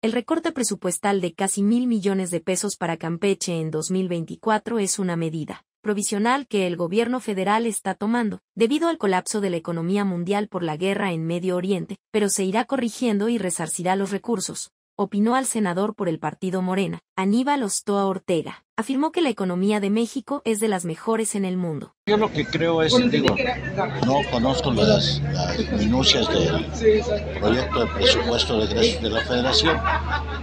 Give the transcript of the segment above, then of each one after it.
El recorte presupuestal de casi mil millones de pesos para Campeche en 2024 es una medida provisional que el gobierno federal está tomando, debido al colapso de la economía mundial por la guerra en Medio Oriente, pero se irá corrigiendo y resarcirá los recursos, opinó al senador por el partido Morena, Aníbal Ostoa Ortega. Afirmó que la economía de México es de las mejores en el mundo. Yo lo que creo es, digo, no conozco las, minucias del proyecto de presupuesto de, de la federación,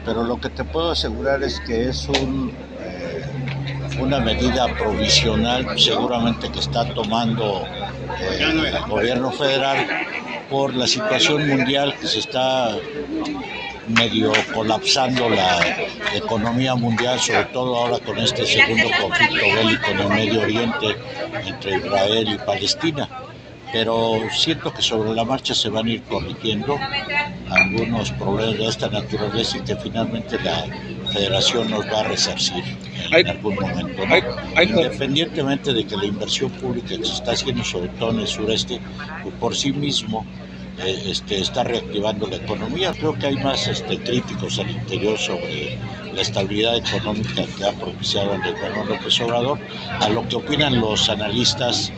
pero lo que te puedo asegurar es que es un eh, una medida provisional seguramente que está tomando eh, el gobierno federal por la situación mundial que se está medio colapsando la economía mundial, sobre todo ahora con este segundo conflicto bélico en el Medio Oriente entre Israel y Palestina. Pero siento que sobre la marcha se van a ir corrigiendo algunos problemas de esta naturaleza y que finalmente la federación nos va a resarcir en, algún momento. Independientemente de que la inversión pública que se está haciendo sobre todo en el sureste, por sí mismo eh, este, está reactivando la economía. Creo que hay más este, críticos al interior sobre la estabilidad económica que ha propiciado el gobierno López Obrador, a lo que opinan los analistas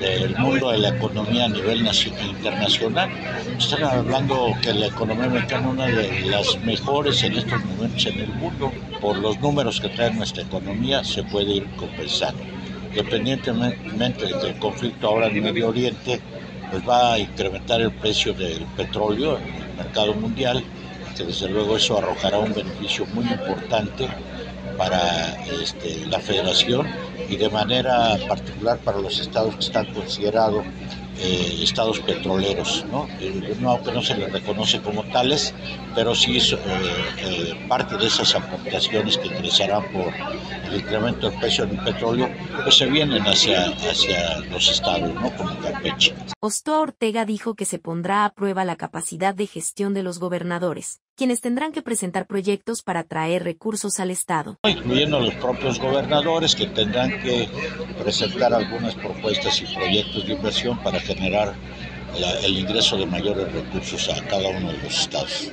del mundo de la economía a nivel internacional. Están hablando que la economía mexicana es una de las mejores en estos momentos en el mundo. Por los números que trae nuestra economía se puede ir compensando. Independientemente del conflicto ahora en Medio Oriente, pues va a incrementar el precio del petróleo en el mercado mundial, que desde luego eso arrojará un beneficio muy importante para este, la federación y de manera particular para los estados que están considerados eh, estados petroleros, ¿no? Eh, no, aunque no se les reconoce como tales, pero sí es eh, parte de esas aportaciones que ingresarán por el incremento del precio del petróleo, pues se vienen hacia, hacia los estados, ¿no? como Campeche. Ostoa Ortega dijo que se pondrá a prueba la capacidad de gestión de los gobernadores, quienes tendrán que presentar proyectos para traer recursos al Estado. Incluyendo los propios gobernadores que tendrán que presentar algunas propuestas y proyectos de inversión para generar el ingreso de mayores recursos a cada uno de los estados.